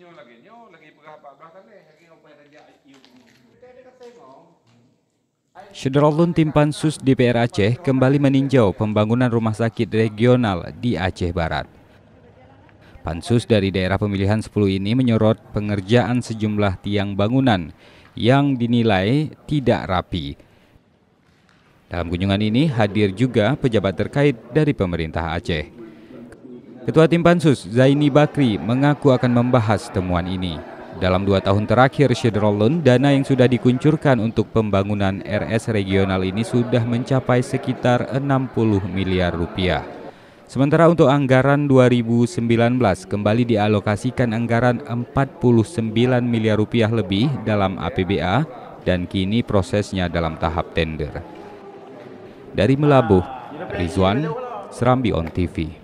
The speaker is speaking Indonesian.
Nyo lagi, nyo lagi lagi. Syederalun Tim Pansus DPR Aceh kembali meninjau pembangunan rumah sakit regional di Aceh Barat. Pansus dari daerah pemilihan 10 ini menyorot pengerjaan sejumlah tiang bangunan yang dinilai tidak rapi. Dalam kunjungan ini hadir juga pejabat terkait dari pemerintah Aceh. Ketua Tim Pansus Zaini Bakri mengaku akan membahas temuan ini. Dalam dua tahun terakhir Syederalun, dana yang sudah dikuncurkan untuk pembangunan RS regional ini sudah mencapai sekitar 60 miliar rupiah. Sementara untuk anggaran 2019 kembali dialokasikan anggaran 49 miliar rupiah lebih dalam APBA dan kini prosesnya dalam tahap tender. Dari Melabuh, Rizwan, Serambi On TV.